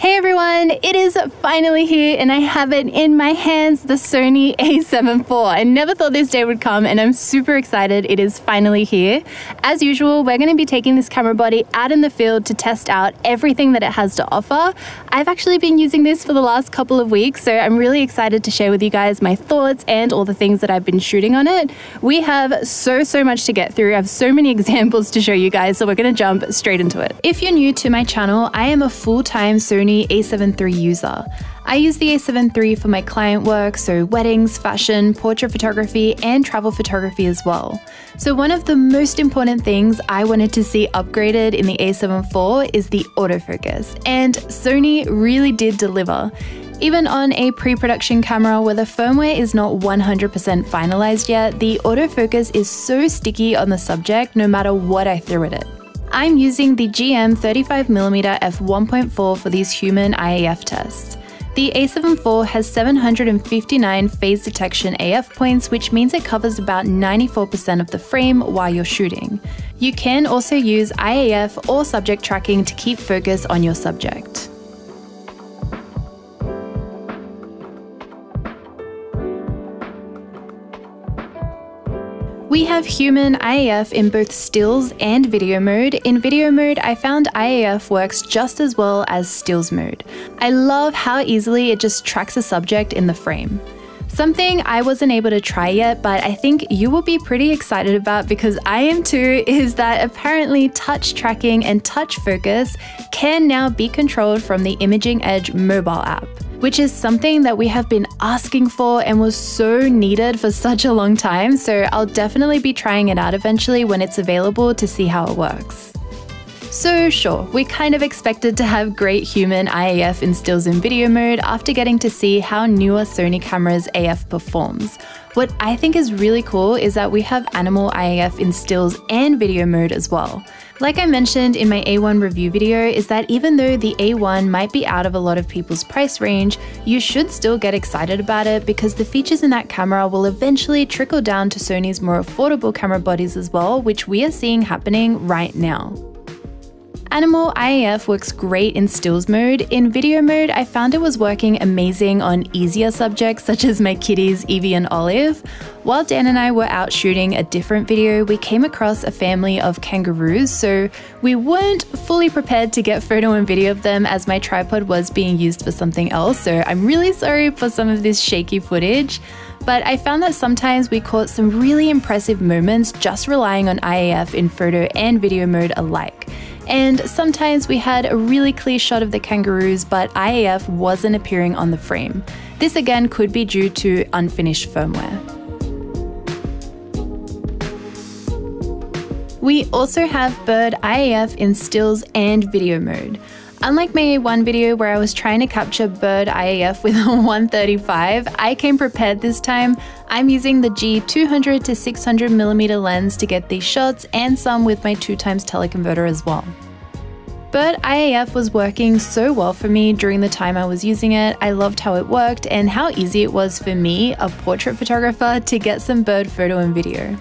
Hey everyone, it is finally here and I have it in my hands, the Sony a7 IV. I never thought this day would come and I'm super excited it is finally here. As usual, we're going to be taking this camera body out in the field to test out everything that it has to offer. I've actually been using this for the last couple of weeks, so I'm really excited to share with you guys my thoughts and all the things that I've been shooting on it. We have so, so much to get through. I have so many examples to show you guys, so we're going to jump straight into it. If you're new to my channel, I am a full-time Sony a7 III user. I use the a7 III for my client work, so weddings, fashion, portrait photography, and travel photography as well. So one of the most important things I wanted to see upgraded in the a7 IV is the autofocus, and Sony really did deliver. Even on a pre-production camera where the firmware is not 100% finalized yet, the autofocus is so sticky on the subject no matter what I threw at it. I'm using the GM 35mm f1.4 for these human eye AF tests. The a7 IV has 759 phase detection AF points, which means it covers about 94% of the frame while you're shooting. You can also use eye AF or subject tracking to keep focus on your subject. We have human eye AF in both stills and video mode. In video mode, I found eye AF works just as well as stills mode. I love how easily it just tracks a subject in the frame. Something I wasn't able to try yet, but I think you will be pretty excited about because I am too, is that apparently touch tracking and touch focus can now be controlled from the Imaging Edge mobile app which is something that we have been asking for and was so needed for such a long time. So I'll definitely be trying it out eventually when it's available to see how it works. So, sure, we kind of expected to have great human eye AF in stills and video mode after getting to see how newer Sony cameras AF performs. What I think is really cool is that we have animal eye AF in stills and video mode as well. Like I mentioned in my A1 review video, is that even though the A1 might be out of a lot of people's price range, you should still get excited about it because the features in that camera will eventually trickle down to Sony's more affordable camera bodies as well, which we are seeing happening right now. Animal eye AF works great in stills mode. In video mode, I found it was working amazing on easier subjects such as my kitties Evie and Olive. While Dan and I were out shooting a different video, we came across a family of kangaroos, so we weren't fully prepared to get photo and video of them as my tripod was being used for something else, so I'm really sorry for some of this shaky footage. But I found that sometimes we caught some really impressive moments just relying on eye AF in photo and video mode alike. And sometimes we had a really clear shot of the kangaroos, but eye AF wasn't appearing on the frame. This again could be due to unfinished firmware. We also have Bird eye AF in stills and video mode. Unlike my one video where I was trying to capture bird eye AF with a 135, I came prepared this time. I'm using the G200 to 600mm lens to get these shots and some with my 2x teleconverter as well. Bird eye AF was working so well for me during the time I was using it. I loved how it worked and how easy it was for me, a portrait photographer, to get some bird photo and video.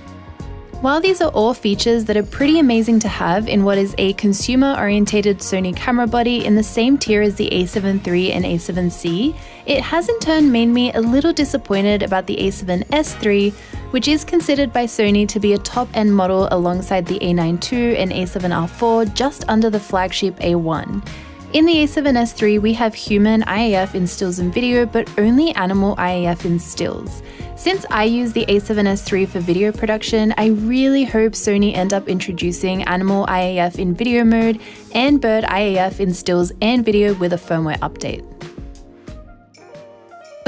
While these are all features that are pretty amazing to have in what is a consumer orientated Sony camera body in the same tier as the a7 III and a7C, it has in turn made me a little disappointed about the a7S III, which is considered by Sony to be a top end model alongside the a9 II and a7R4 just under the flagship A1. In the a7S III, we have human eye AF in stills and video, but only animal eye AF in stills. Since I use the a7S III for video production, I really hope Sony end up introducing animal eye AF in video mode and bird eye AF in stills and video with a firmware update.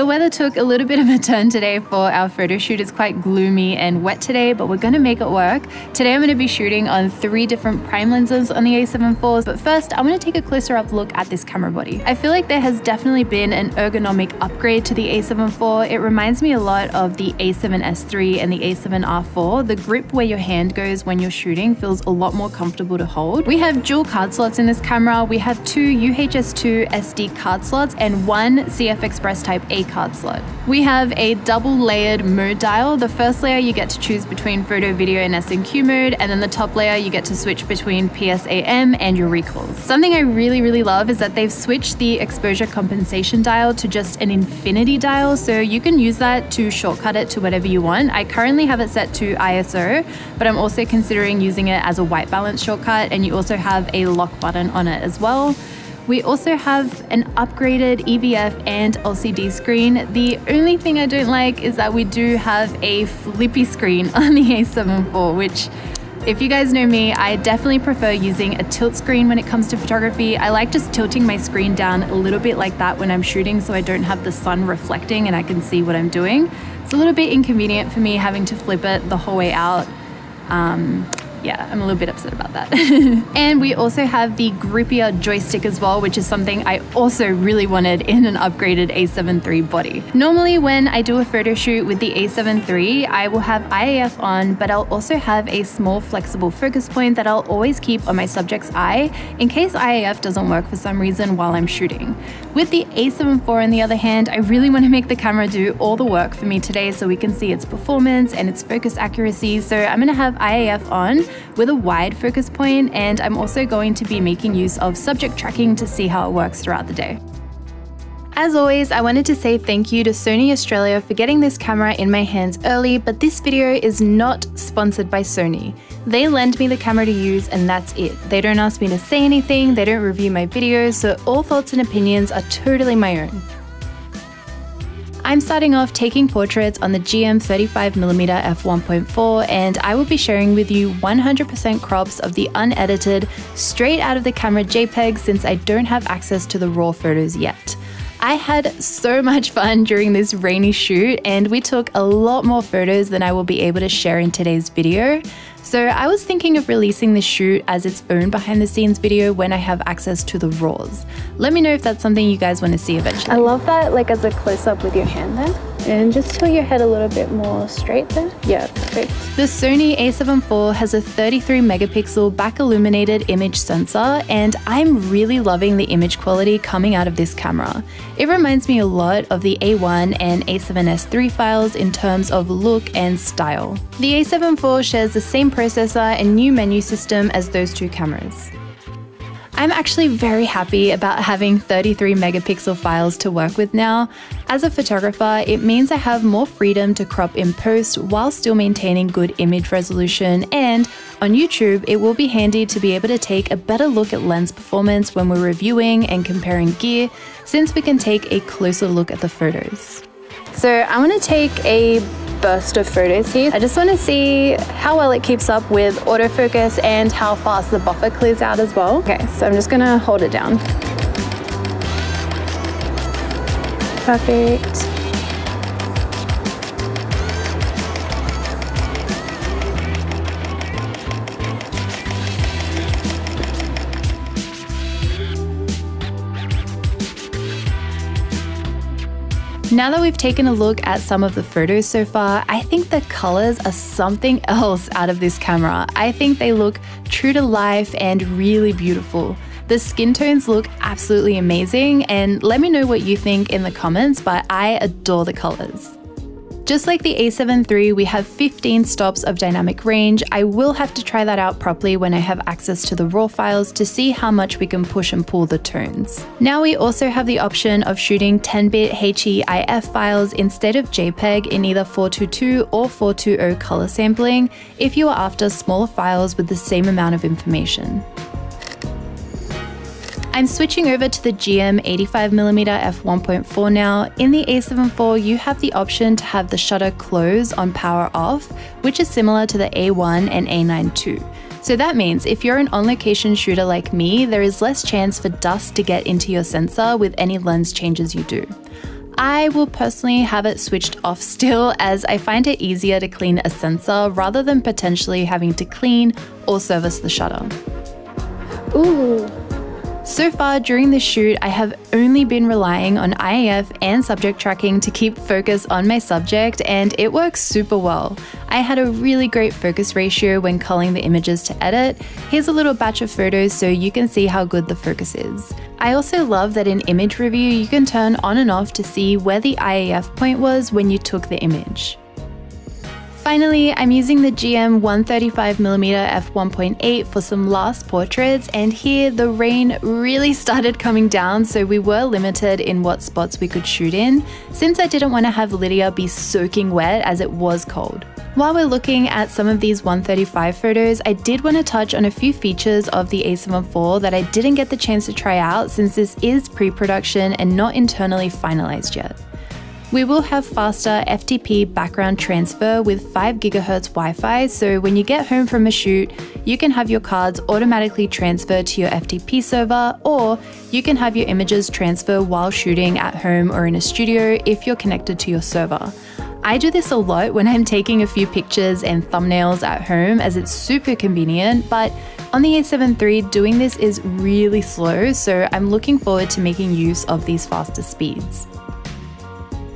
The weather took a little bit of a turn today for our photo shoot. It's quite gloomy and wet today, but we're going to make it work. Today I'm going to be shooting on three different prime lenses on the a7 IVs, but first I'm gonna take a closer up look at this camera body. I feel like there has definitely been an ergonomic upgrade to the a7 IV. It reminds me a lot of the a7S III and the a7R4. The grip where your hand goes when you're shooting feels a lot more comfortable to hold. We have dual card slots in this camera. We have two UHS-2 SD card slots and one CF Express Type A card slot. We have a double layered mode dial. The first layer you get to choose between photo, video, and S&Q mode, and then the top layer you get to switch between PSAM and your recalls. Something I really, really love is that they've switched the exposure compensation dial to just an infinity dial, so you can use that to shortcut it to whatever you want. I currently have it set to ISO, but I'm also considering using it as a white balance shortcut, and you also have a lock button on it as well. We also have an upgraded EVF and LCD screen. The only thing I don't like is that we do have a flippy screen on the A7 IV, which if you guys know me, I definitely prefer using a tilt screen when it comes to photography. I like just tilting my screen down a little bit like that when I'm shooting so I don't have the sun reflecting and I can see what I'm doing. It's a little bit inconvenient for me having to flip it the whole way out. Um, yeah, I'm a little bit upset about that. and we also have the grippier joystick as well, which is something I also really wanted in an upgraded A7 III body. Normally when I do a photo shoot with the A7 III, I will have eye AF on, but I'll also have a small flexible focus point that I'll always keep on my subject's eye in case eye AF doesn't work for some reason while I'm shooting. With the A7 IV on the other hand, I really want to make the camera do all the work for me today so we can see its performance and its focus accuracy. So I'm going to have eye AF on with a wide focus point and I'm also going to be making use of subject tracking to see how it works throughout the day. As always, I wanted to say thank you to Sony Australia for getting this camera in my hands early, but this video is not sponsored by Sony. They lend me the camera to use and that's it. They don't ask me to say anything, they don't review my videos, so all thoughts and opinions are totally my own. I'm starting off taking portraits on the GM 35mm f1.4 and I will be sharing with you 100% crops of the unedited, straight out of the camera JPEG since I don't have access to the raw photos yet. I had so much fun during this rainy shoot and we took a lot more photos than I will be able to share in today's video. So I was thinking of releasing the shoot as its own behind the scenes video when I have access to the raws. Let me know if that's something you guys want to see eventually. I love that like as a close up with your hand then. And just tilt your head a little bit more straight there. Yeah, perfect. The Sony a7 IV has a 33 megapixel back illuminated image sensor and I'm really loving the image quality coming out of this camera. It reminds me a lot of the A1 and A7S III files in terms of look and style. The a7 IV shares the same processor and new menu system as those two cameras. I'm actually very happy about having 33 megapixel files to work with now. As a photographer, it means I have more freedom to crop in post while still maintaining good image resolution and on YouTube, it will be handy to be able to take a better look at lens performance when we're reviewing and comparing gear since we can take a closer look at the photos. So I'm gonna take a burst of photos here. I just want to see how well it keeps up with autofocus and how fast the buffer clears out as well. Okay, so I'm just going to hold it down. Perfect. Now that we've taken a look at some of the photos so far, I think the colors are something else out of this camera. I think they look true to life and really beautiful. The skin tones look absolutely amazing and let me know what you think in the comments, but I adore the colors. Just like the A7 III, we have 15 stops of dynamic range. I will have to try that out properly when I have access to the raw files to see how much we can push and pull the tones. Now we also have the option of shooting 10-bit HEIF files instead of JPEG in either 422 or 420 color sampling if you are after smaller files with the same amount of information. I'm switching over to the GM 85mm f1.4 now. In the a7 IV, you have the option to have the shutter close on power off, which is similar to the A1 and A9 II. So that means if you're an on location shooter like me, there is less chance for dust to get into your sensor with any lens changes you do. I will personally have it switched off still as I find it easier to clean a sensor rather than potentially having to clean or service the shutter. Ooh, so far during the shoot, I have only been relying on eye AF and subject tracking to keep focus on my subject, and it works super well. I had a really great focus ratio when culling the images to edit. Here's a little batch of photos so you can see how good the focus is. I also love that in image review you can turn on and off to see where the eye AF point was when you took the image. Finally, I'm using the GM 135mm f1.8 for some last portraits and here the rain really started coming down so we were limited in what spots we could shoot in since I didn't want to have Lydia be soaking wet as it was cold. While we're looking at some of these 135 photos, I did want to touch on a few features of the a7 IV that I didn't get the chance to try out since this is pre-production and not internally finalized yet. We will have faster FTP background transfer with 5 GHz Wi Fi, so when you get home from a shoot, you can have your cards automatically transferred to your FTP server, or you can have your images transfer while shooting at home or in a studio if you're connected to your server. I do this a lot when I'm taking a few pictures and thumbnails at home as it's super convenient, but on the a7 III, doing this is really slow, so I'm looking forward to making use of these faster speeds.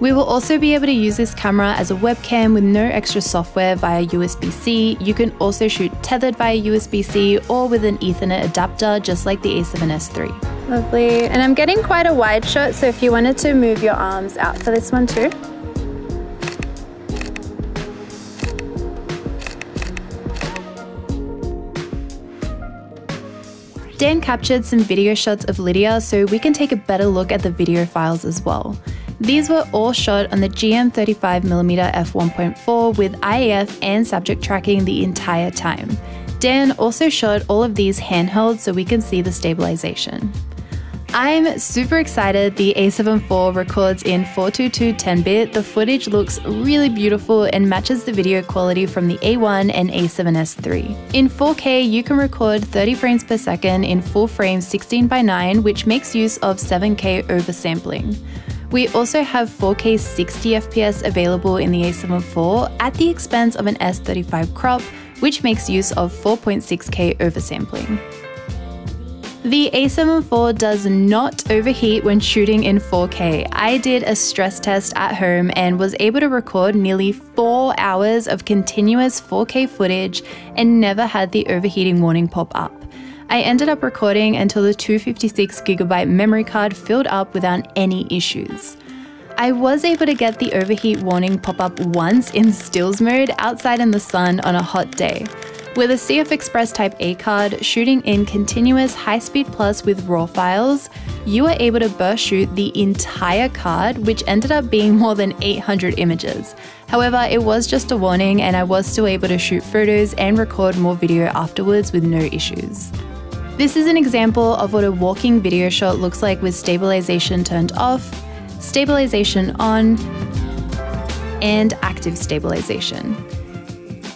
We will also be able to use this camera as a webcam with no extra software via USB-C. You can also shoot tethered via USB-C or with an Ethernet adapter just like the a7S III. Lovely. And I'm getting quite a wide shot, so if you wanted to move your arms out for this one too. Dan captured some video shots of Lydia so we can take a better look at the video files as well. These were all shot on the GM35mm f1.4 with eye AF and subject tracking the entire time. Dan also shot all of these handheld so we can see the stabilization. I'm super excited the a7 IV records in 422 10-bit. The footage looks really beautiful and matches the video quality from the A1 and A7S III. In 4K, you can record 30 frames per second in full frame 16 by 9, which makes use of 7K oversampling. We also have 4K 60 FPS available in the a7 IV at the expense of an S35 crop, which makes use of 4.6K oversampling. The a7 IV does not overheat when shooting in 4K. I did a stress test at home and was able to record nearly 4 hours of continuous 4K footage and never had the overheating warning pop up. I ended up recording until the 256GB memory card filled up without any issues. I was able to get the overheat warning pop up once in stills mode outside in the sun on a hot day. With a CF Express Type A card shooting in continuous High Speed Plus with RAW files, you were able to burst shoot the entire card, which ended up being more than 800 images. However, it was just a warning, and I was still able to shoot photos and record more video afterwards with no issues. This is an example of what a walking video shot looks like with stabilization turned off, stabilization on, and active stabilization.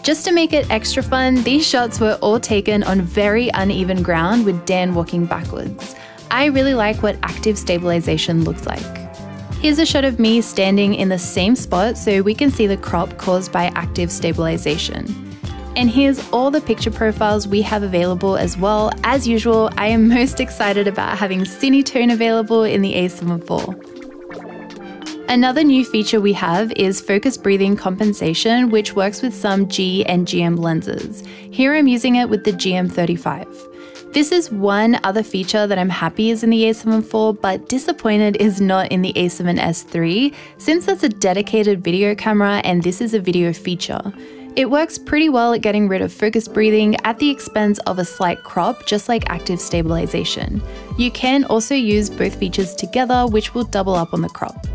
Just to make it extra fun, these shots were all taken on very uneven ground with Dan walking backwards. I really like what active stabilization looks like. Here's a shot of me standing in the same spot so we can see the crop caused by active stabilization. And here's all the picture profiles we have available as well. As usual, I am most excited about having Cinetone available in the A7 IV. Another new feature we have is focus breathing compensation, which works with some G and GM lenses. Here I'm using it with the GM35. This is one other feature that I'm happy is in the A7 IV, but disappointed is not in the A7S III, since that's a dedicated video camera and this is a video feature. It works pretty well at getting rid of focus breathing at the expense of a slight crop, just like active stabilization. You can also use both features together, which will double up on the crop.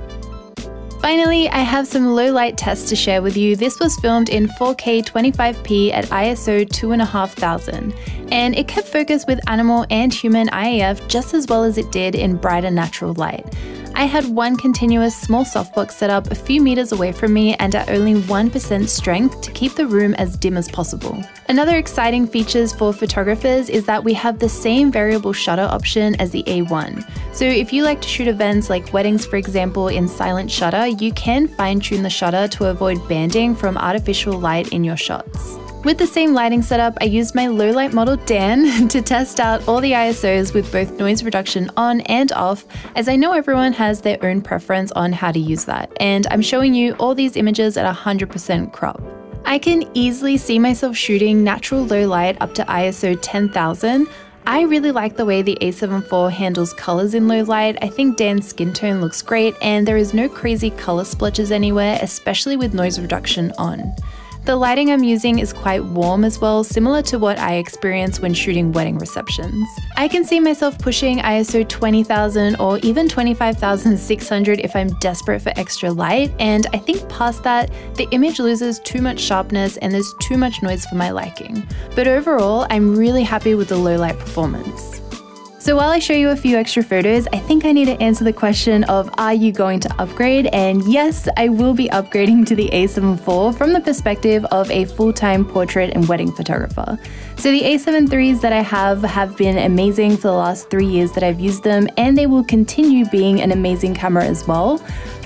Finally, I have some low light tests to share with you. This was filmed in 4K 25p at ISO 2500, and it kept focus with animal and human eye AF just as well as it did in brighter natural light. I had one continuous small softbox set up a few meters away from me and at only 1% strength to keep the room as dim as possible. Another exciting feature for photographers is that we have the same variable shutter option as the A1. So if you like to shoot events like weddings for example in silent shutter, you can fine tune the shutter to avoid banding from artificial light in your shots. With the same lighting setup, I used my low light model Dan to test out all the ISOs with both noise reduction on and off, as I know everyone has their own preference on how to use that, and I'm showing you all these images at 100% crop. I can easily see myself shooting natural low light up to ISO 10000. I really like the way the a7 IV handles colors in low light. I think Dan's skin tone looks great and there is no crazy color splotches anywhere, especially with noise reduction on. The lighting I'm using is quite warm as well, similar to what I experience when shooting wedding receptions. I can see myself pushing ISO 20000 or even 25600 if I'm desperate for extra light, and I think past that, the image loses too much sharpness and there's too much noise for my liking. But overall, I'm really happy with the low light performance. So while I show you a few extra photos, I think I need to answer the question of are you going to upgrade? And yes, I will be upgrading to the a7 IV from the perspective of a full-time portrait and wedding photographer. So the a7 IIIs that I have have been amazing for the last three years that I've used them and they will continue being an amazing camera as well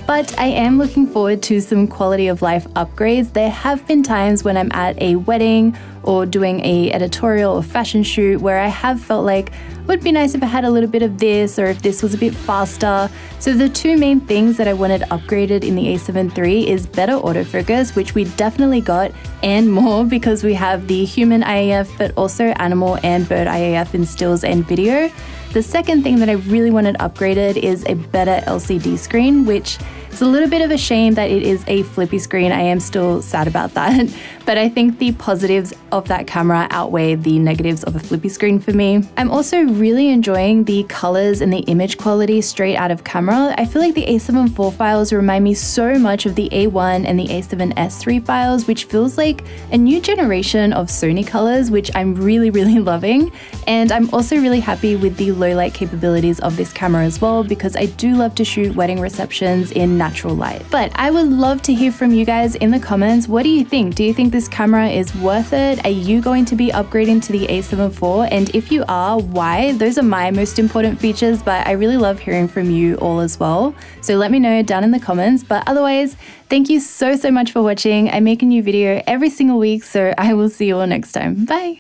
but I am looking forward to some quality of life upgrades. There have been times when I'm at a wedding or doing a editorial or fashion shoot where I have felt like it would be nice if I had a little bit of this or if this was a bit faster. So the two main things that I wanted upgraded in the a7 III is better autofocus, which we definitely got, and more because we have the human eye AF, but also animal and bird eye AF in stills and video. The second thing that I really wanted upgraded is a better LCD screen, which it's a little bit of a shame that it is a flippy screen. I am still sad about that. But I think the positives of that camera outweigh the negatives of a flippy screen for me. I'm also really enjoying the colors and the image quality straight out of camera. I feel like the a7 IV files remind me so much of the A1 and the a7S III files, which feels like a new generation of Sony colors, which I'm really, really loving. And I'm also really happy with the low light capabilities of this camera as well, because I do love to shoot wedding receptions in natural light. But I would love to hear from you guys in the comments. What do you think? Do you think this camera is worth it? Are you going to be upgrading to the a7 IV? And if you are, why? Those are my most important features, but I really love hearing from you all as well. So let me know down in the comments. But otherwise, thank you so, so much for watching. I make a new video every single week, so I will see you all next time. Bye!